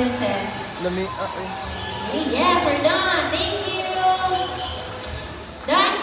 princess. me. uh, yes, we're done. Thank you. Done.